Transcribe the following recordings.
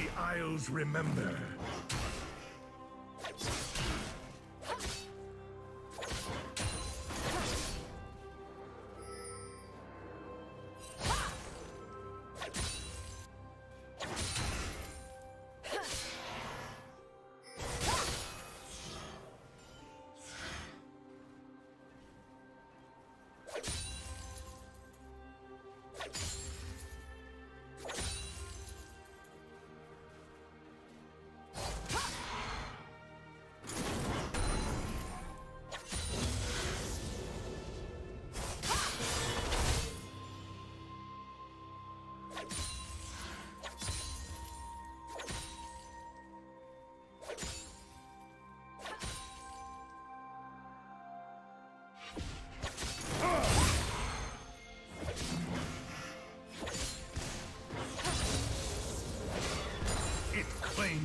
The Isles remember.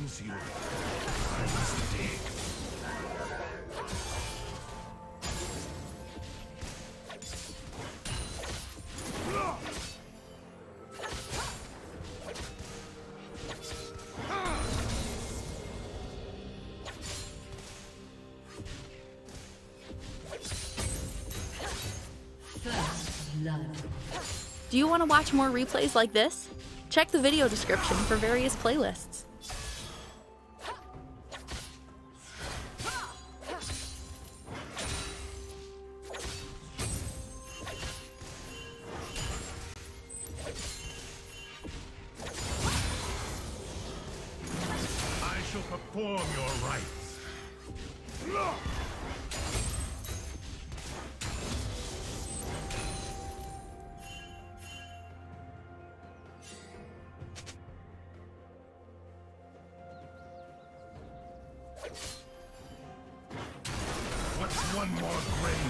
Claims you. I must blood. Do you want to watch more replays like this? Check the video description for various playlists. What's one more grave?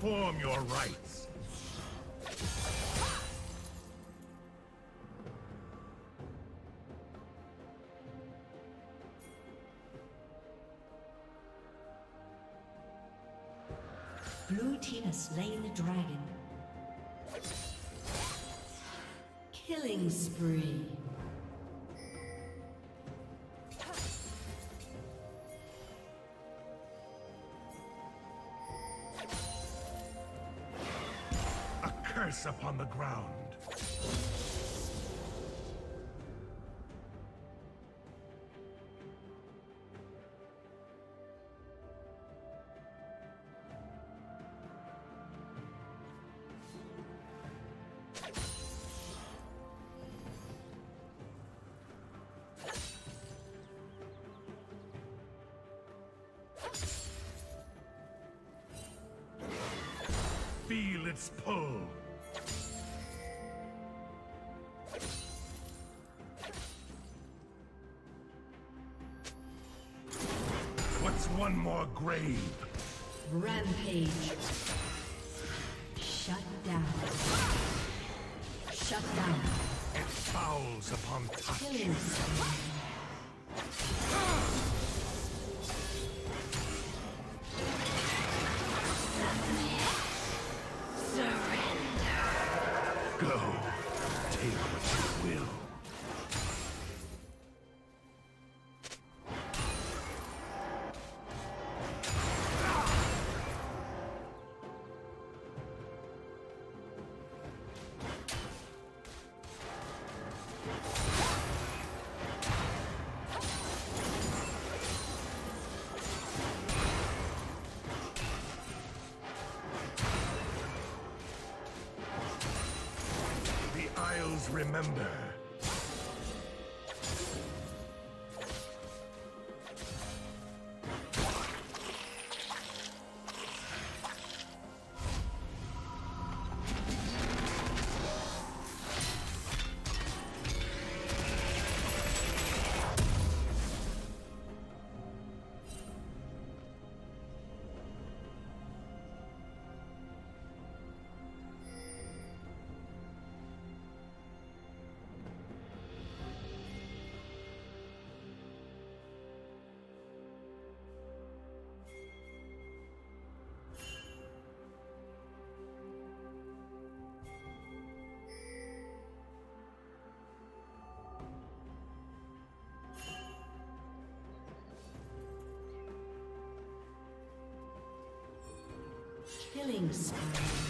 Perform your rites. Blue team has slain the dragon. Killing spree. Curse upon the ground. Feel its pull. One more grave? Rampage. Shut down. Shut down. It fouls upon touch. Remember. Killing spree.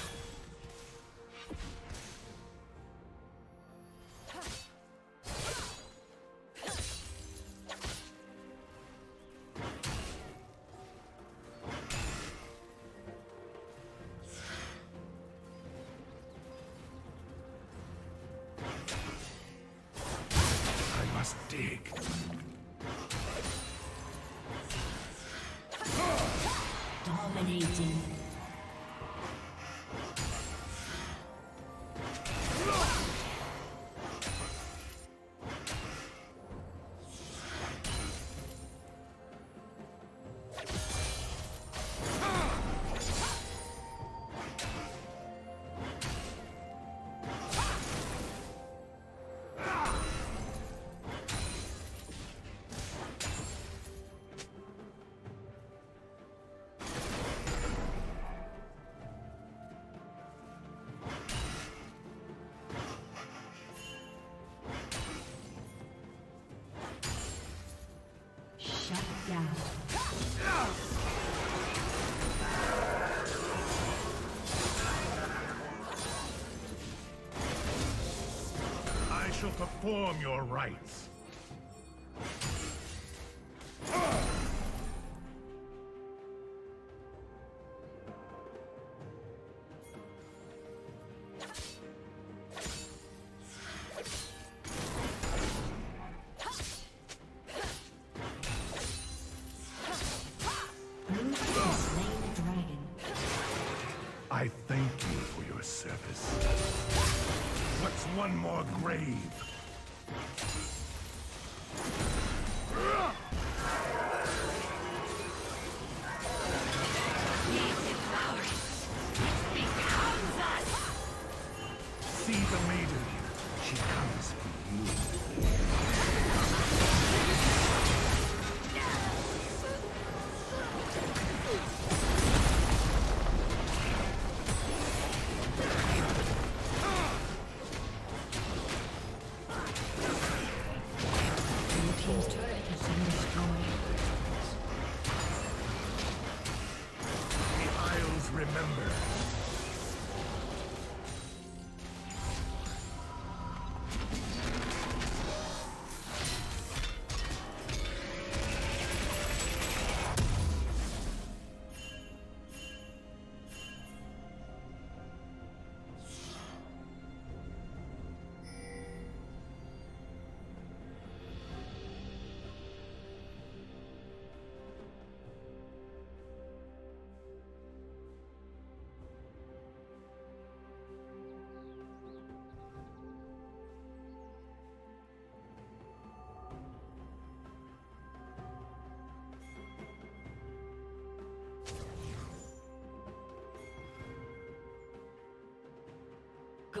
Shut down. I shall perform your rites. One more grave?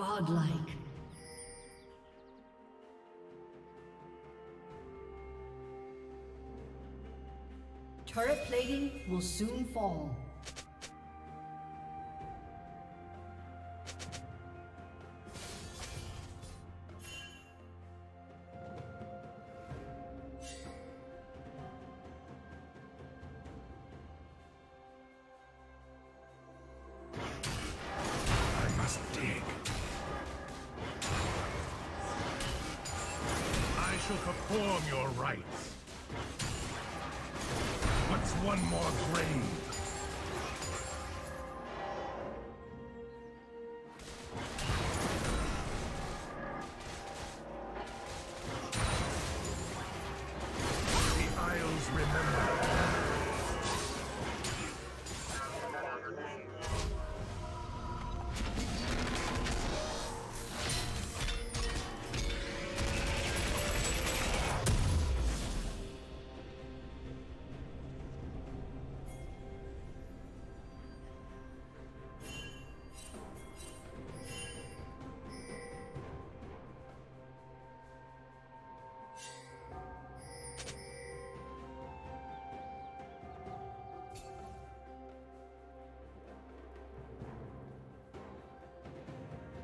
Godlike. Turret plating will soon fall.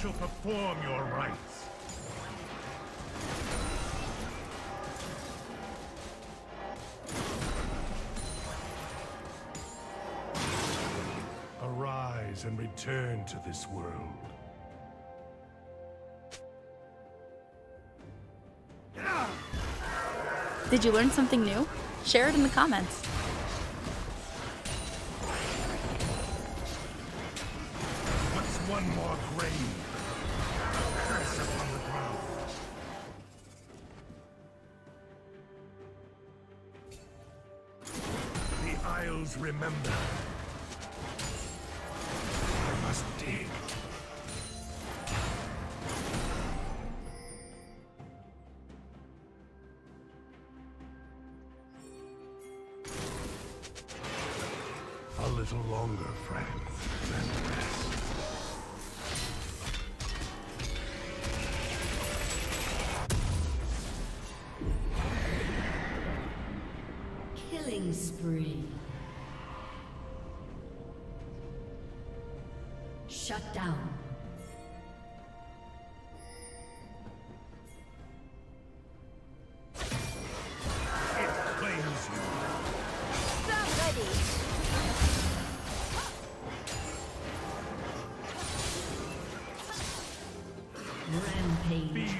Shall perform your rites. Arise and return to this world. Did you learn something new? Share it in the comments. What's one more grave? Isles remember. I must dig. A little longer, friends, rest. Killing spree. Shut down. Rampage.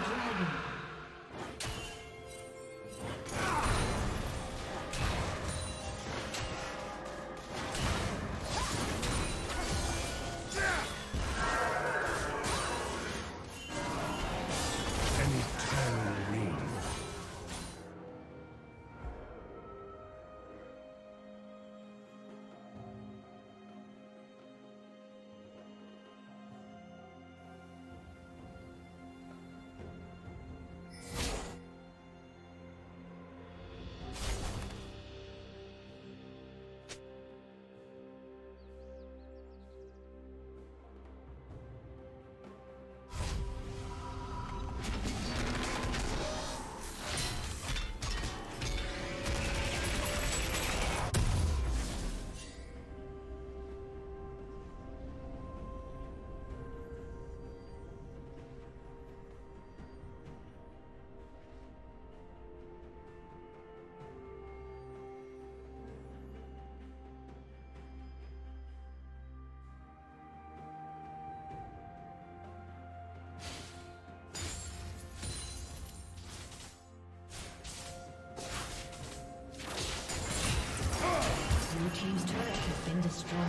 destroyed.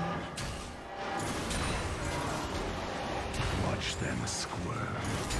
Watch them squirm.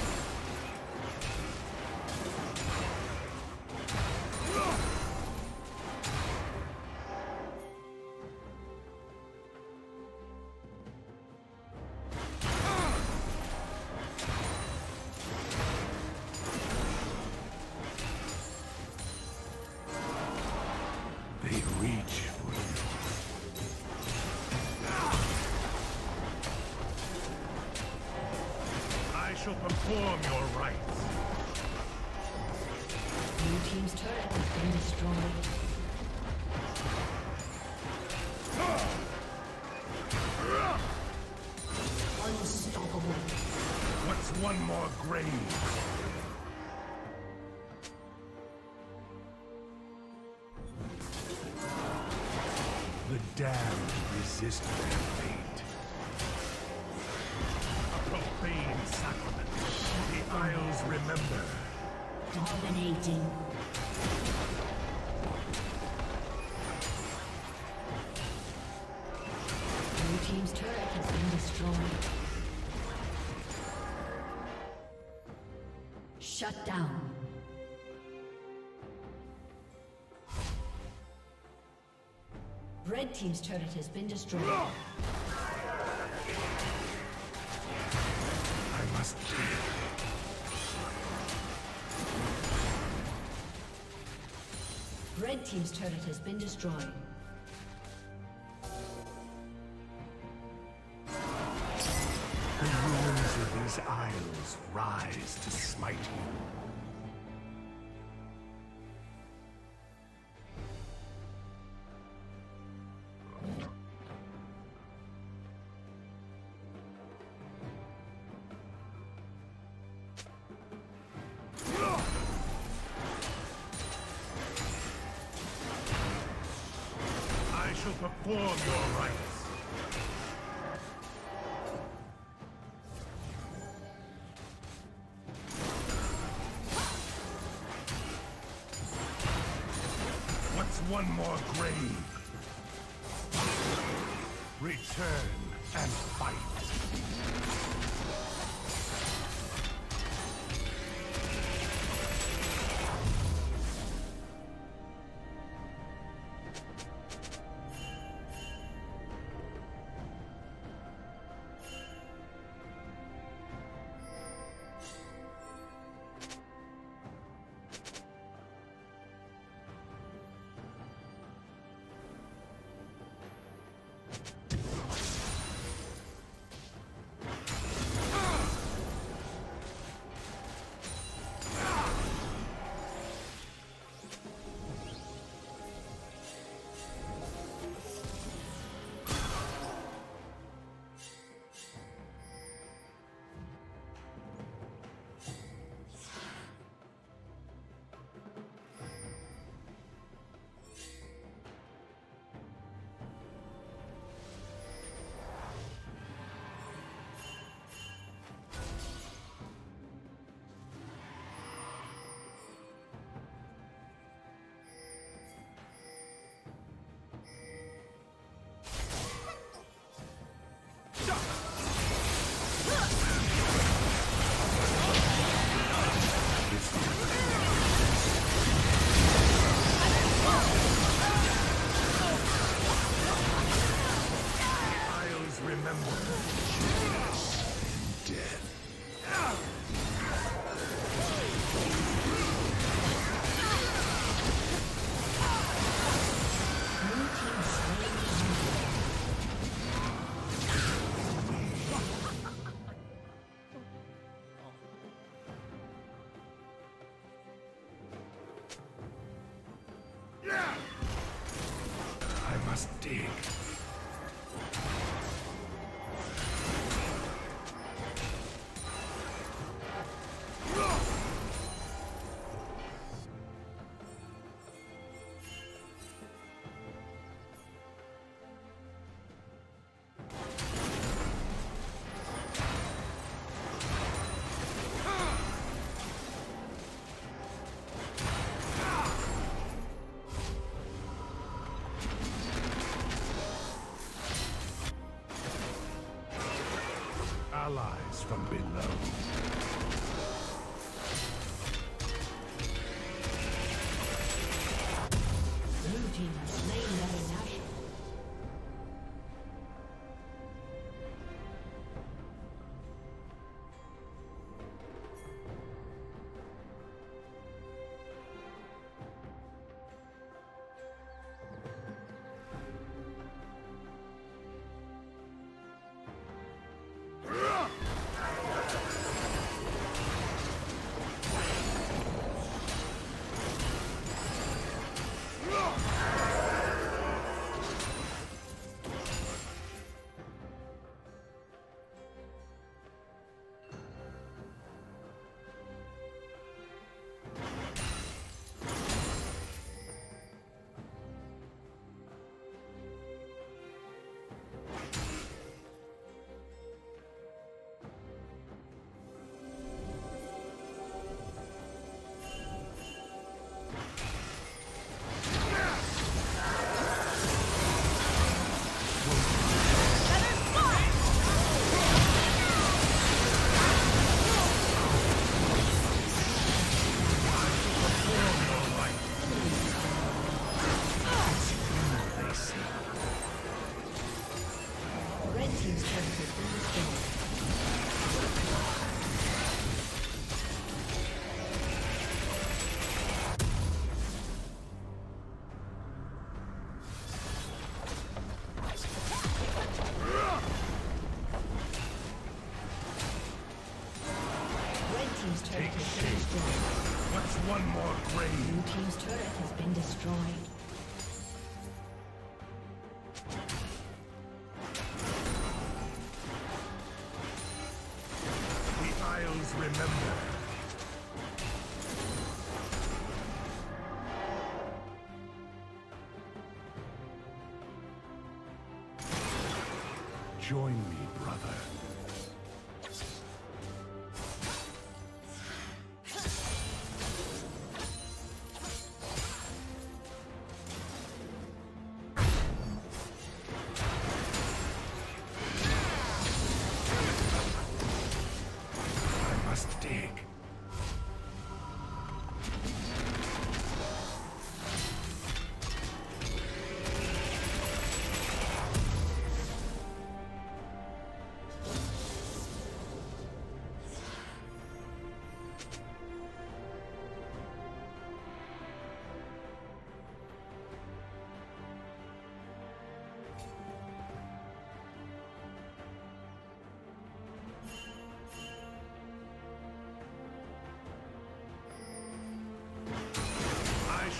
Damned resist their fate. A profane sacrament. The Isles remember. Dominating. Blue team's turret has been destroyed. Shut down. Team's turret has been destroyed. I must live. Red team's turret has been destroyed. The ruins of these isles rise to smite you. Perform your rites. Join me,